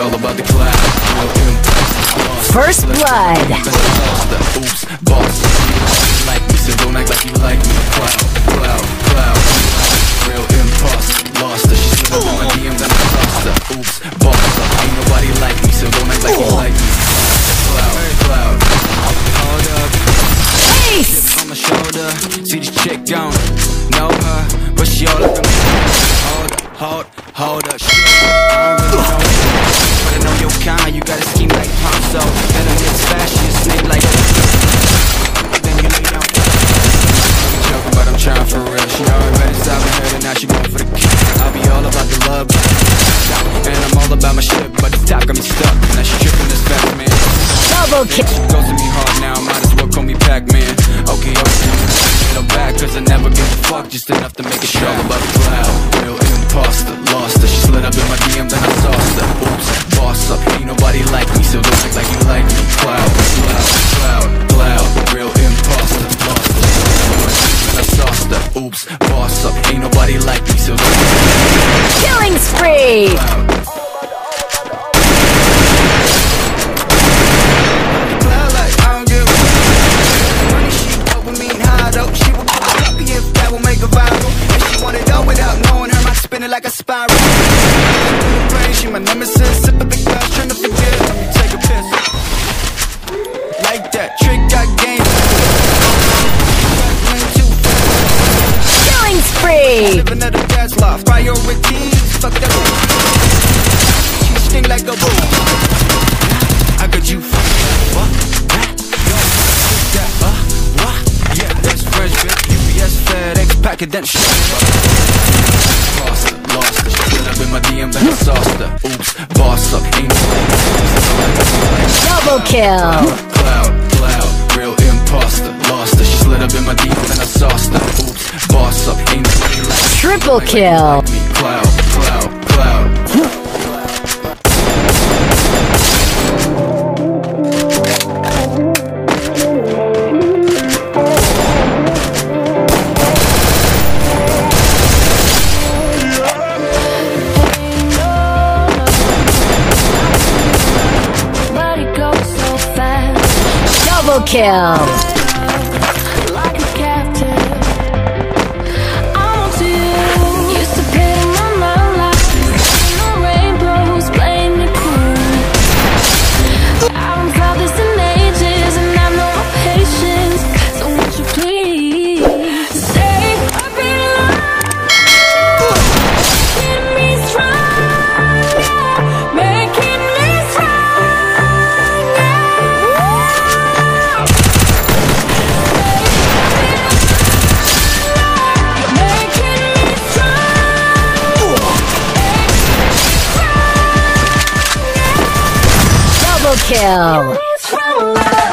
all about the imposter. First blood. Oops, boss. Like me, so don't act like you like me. Cloud, cloud, cloud. Real imposter. Lost her. She slid in my oh. DMs and I tossed her. Oops, boss. Ain't nobody like me, so don't act like you like me. Cloud, cloud. Hold up Ace. on my shoulder. See this chick don't know her, but she all up in me. Hold up, hold, hold up. Know kind. You got a scheme like Ponzi, mix fashion, you snake like. Then you lay down. Joking, but I'm trying for real. She already stopping her, and now she going for the kill. I'll be all about the love, and I'm all about my shit, but the top got me stuck. Now she tripping this fast, man. Double kill. Goes to me hard now, might as well call me Pac-Man Okay, okay, it'll back cause I never give a fuck Just enough to make a show about ain't like me So don't act like you like me. Cloud, cloud, cloud, cloud. Real imposter, lost her She slid up in my DM, then I sauced her Oops, boss up, ain't nobody like me So don't act like Killing spree. cloud Cloud like I don't a Money she up with me Living at a gas loft. Priorities, fuck that. She sting like a boo I got you What? That? Uh, what? Yeah, that's fresh, bitch UPS, FedEx, packet, that shit. Lost her, lost her She up in my DM, then I sauced her Oops, boss up, ain't Double kill. Cloud, cloud, real imposter. Lost her, she slid up in my DM, then I sauced her. Oops, boss up, ain't nobody like me Triple kill. Cloud, cloud, cloud. Body goes so fast, Double kill. kill.